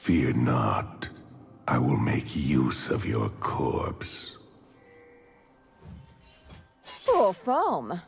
Fear not. I will make use of your corpse. Full foam.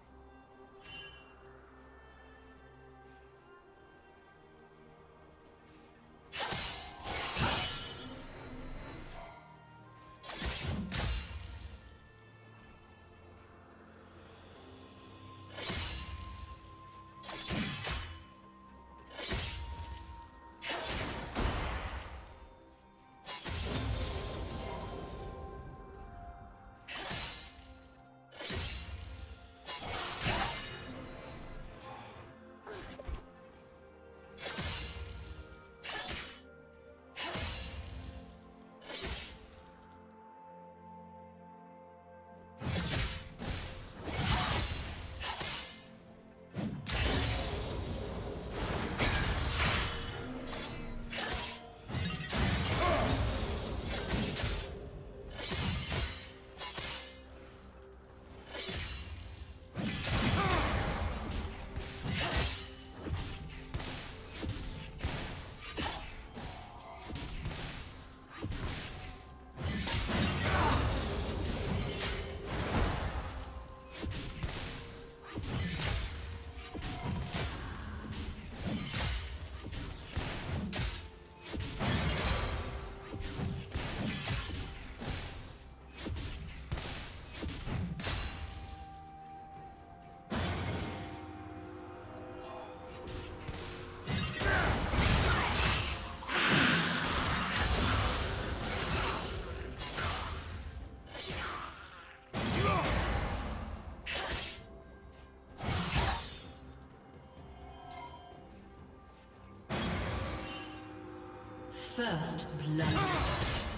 First blood.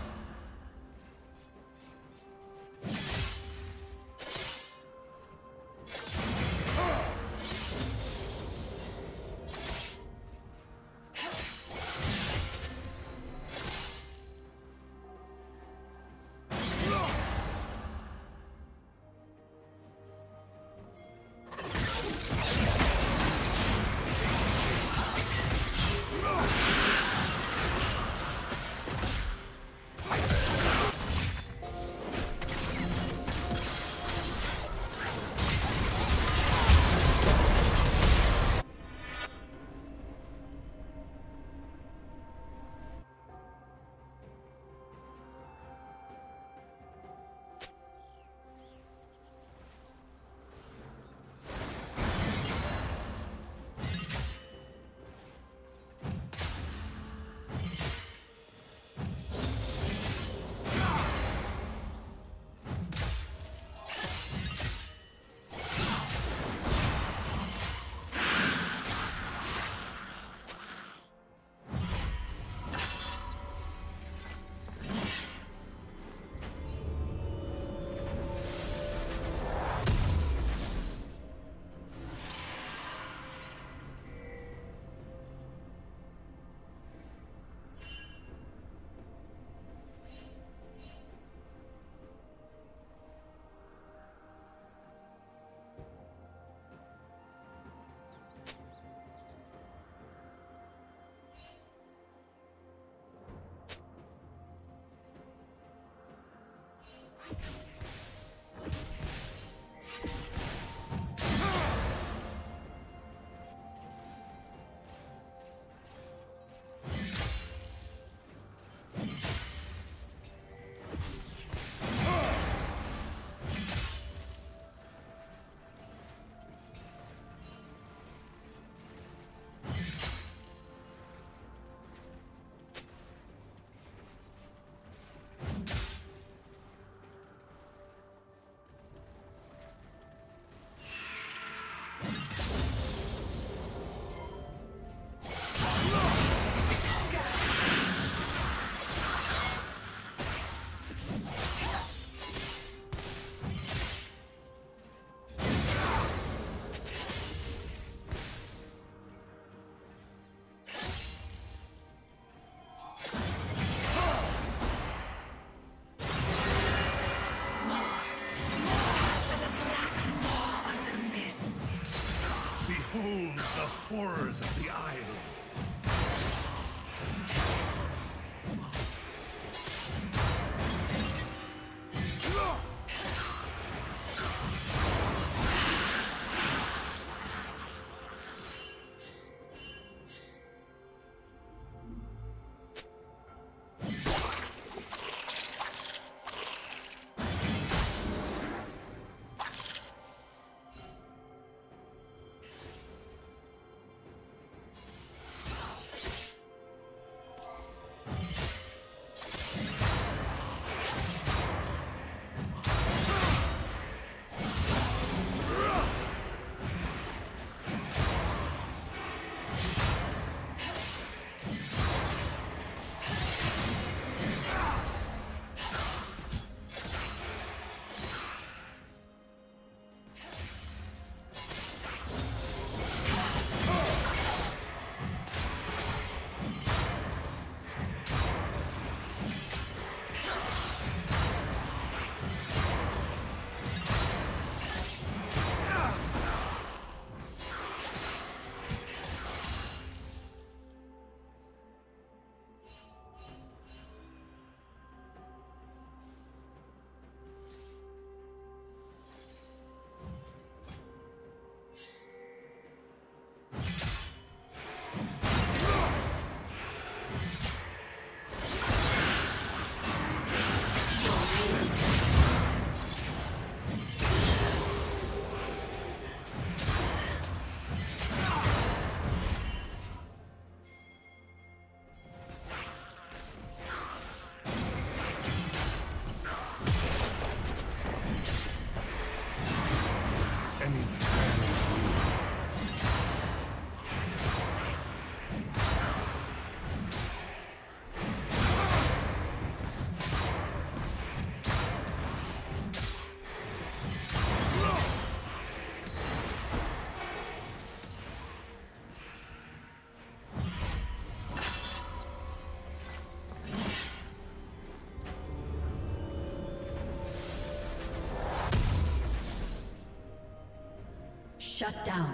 Shut down.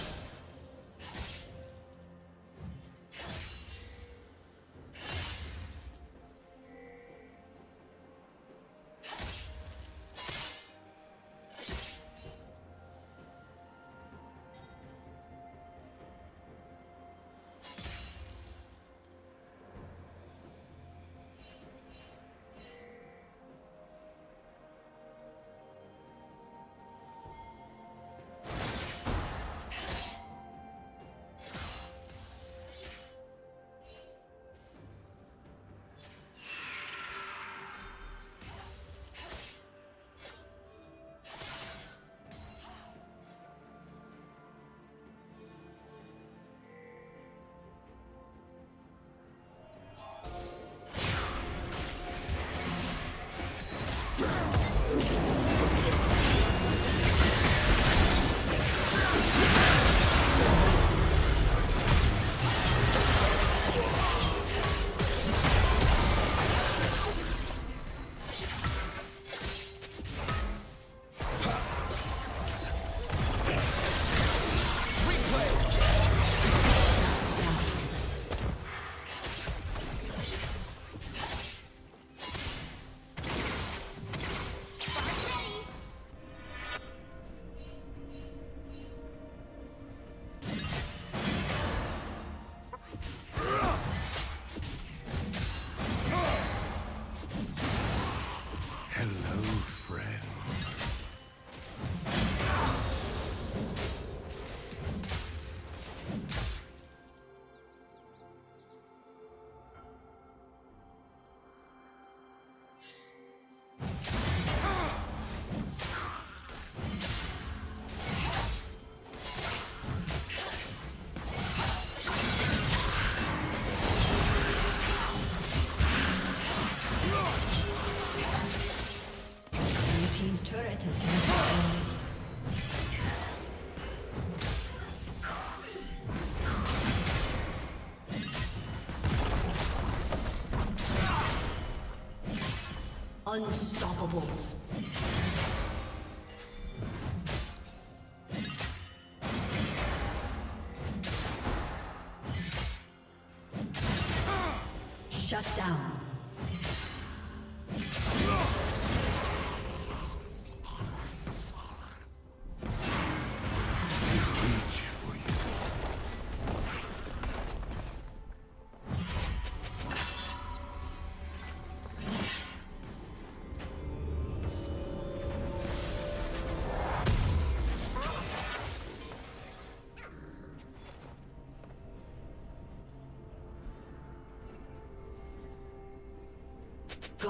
Unstoppable.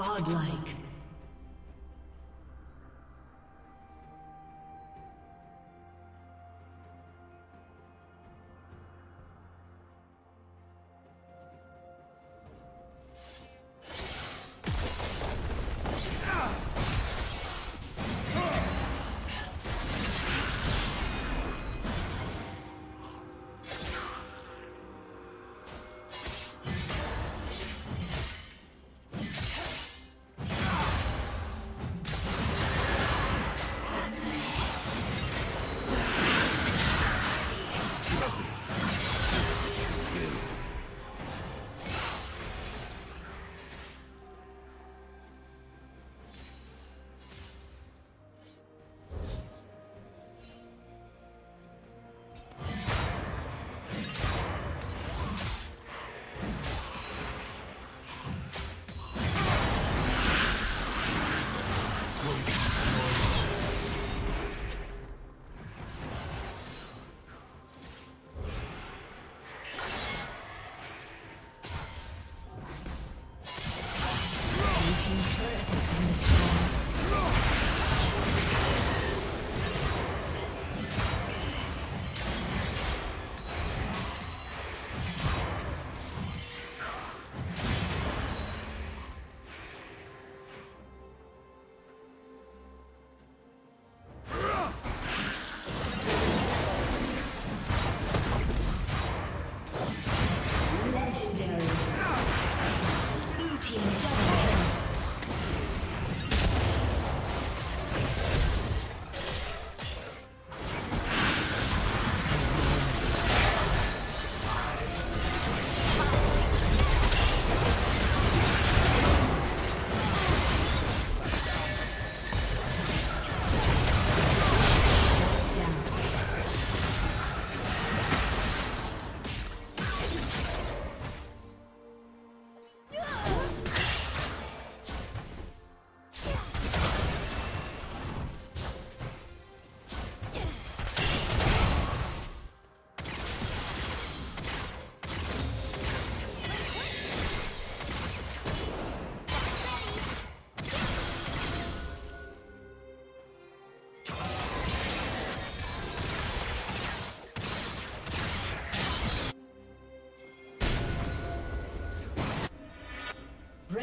Godlike.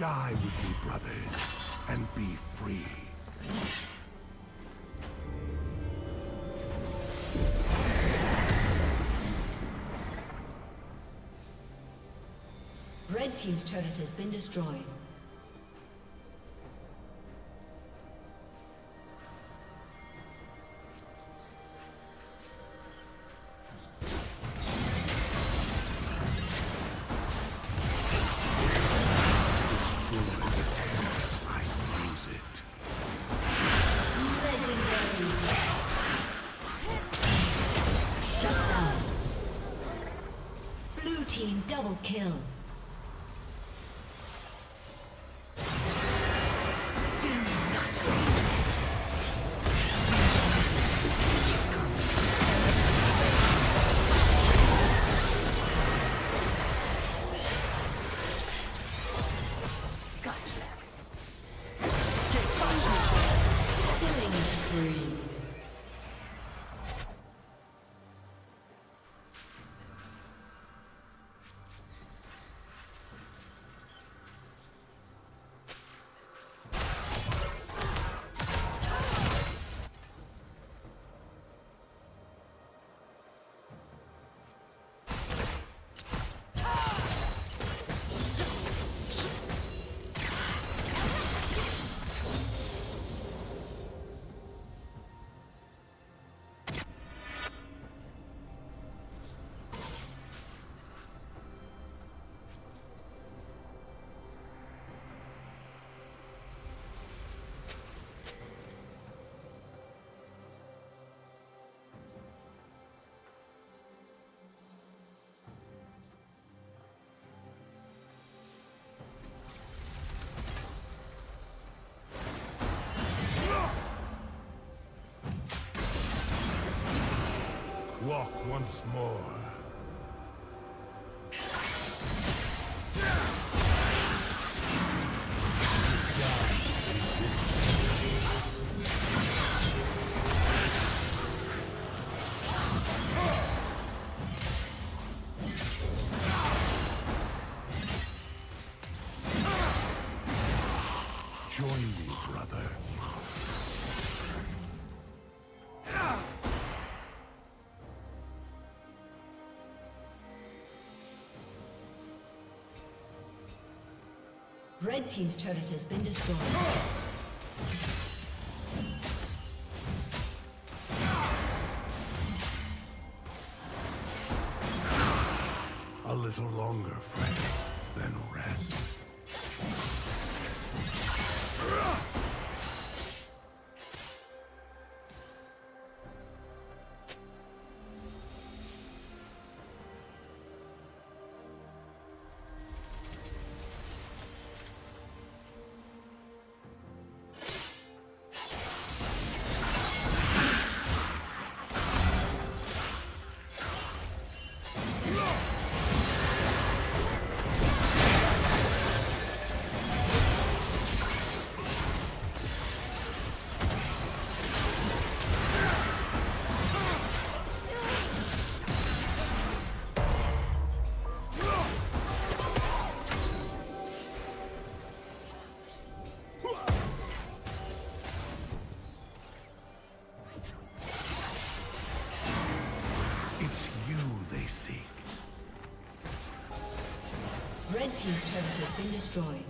Die with me, brothers, and be free. Red Team's turret has been destroyed. Once more. Red Team's turret has been destroyed. A little longer, friend, then destroyed.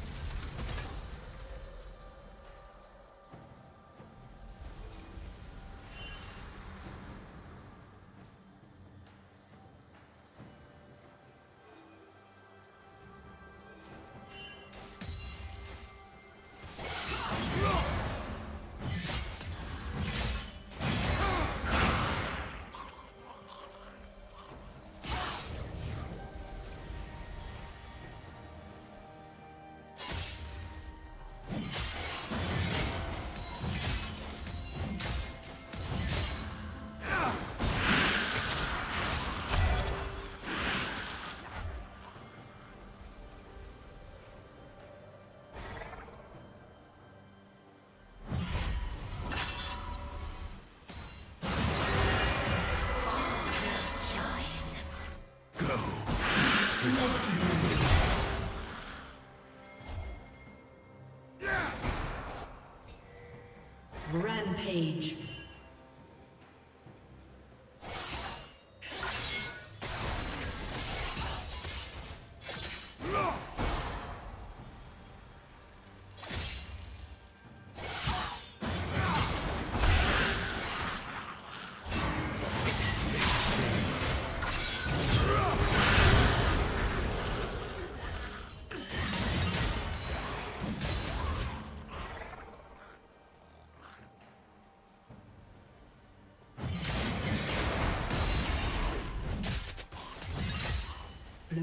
Rampage.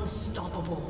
Unstoppable.